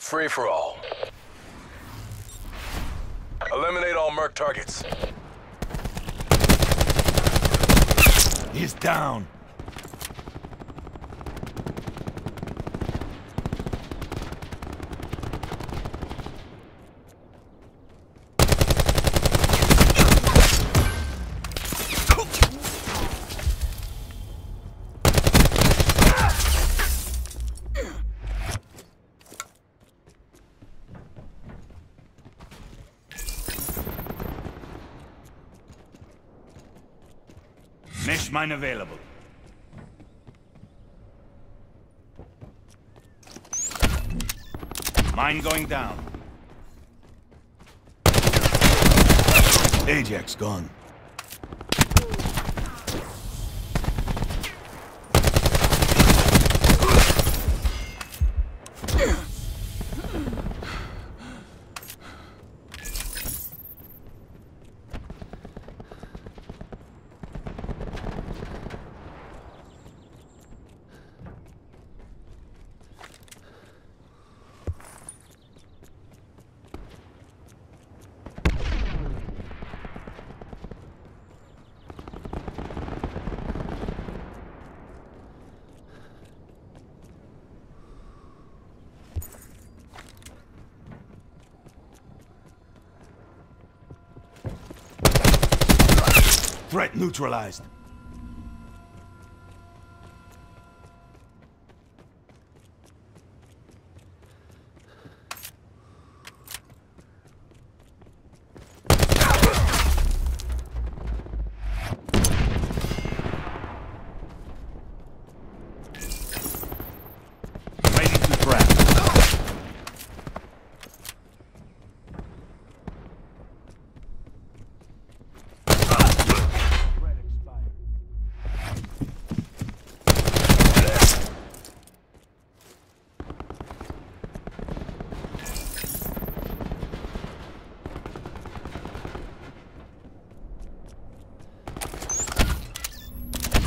Free for all. Eliminate all Merc targets. He's down. Mesh mine available. Mine going down. Ajax gone. Threat neutralized.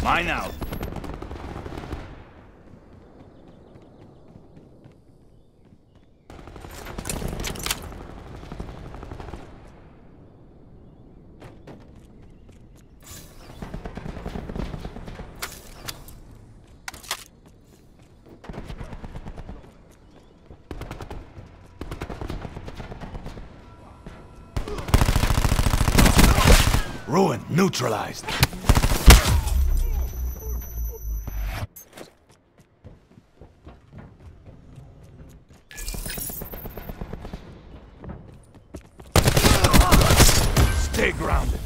Mine out. Ruin neutralized. Stay grounded.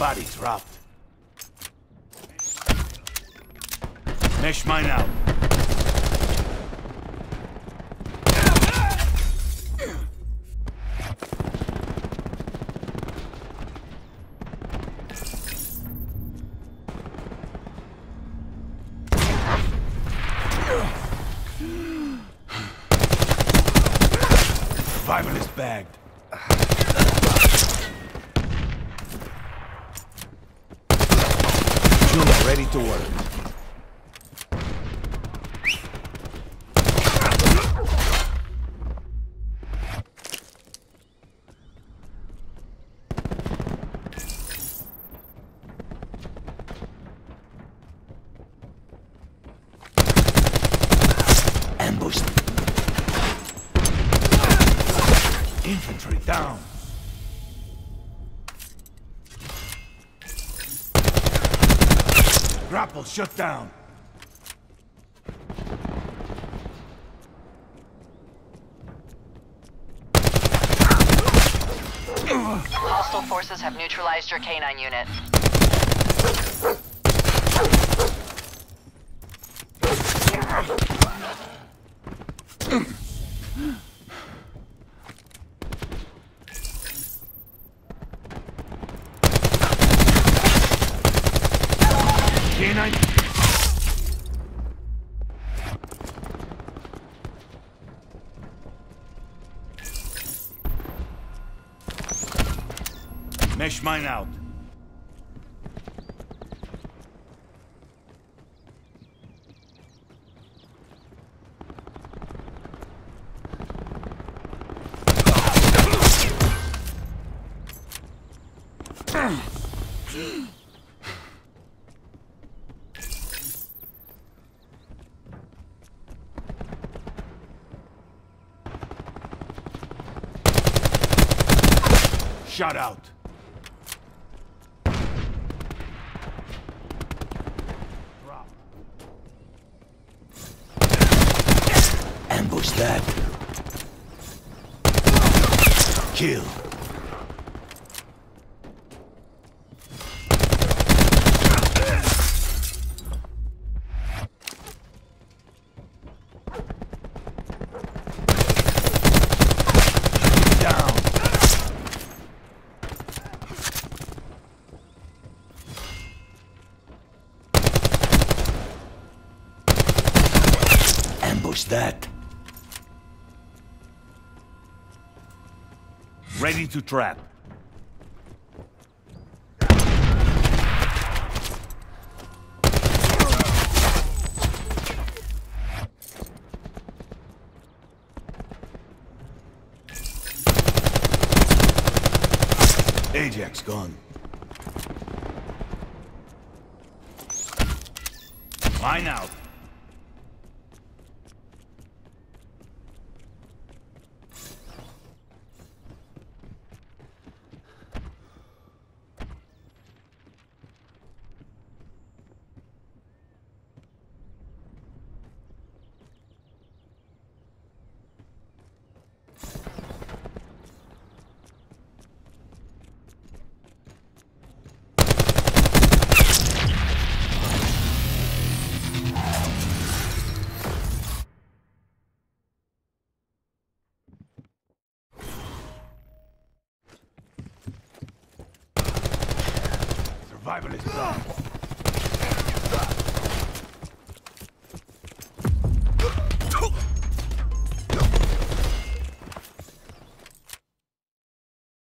Body dropped. Mesh mine out. Survival is bagged. Ready to work. Grapple shut down. Hostile forces have neutralized your canine unit. Canine. Mesh mine out. Shut out. Drop. Ambush that. Kill. Ambush that. Ready to trap. Ajax gone. Line out. Survival is.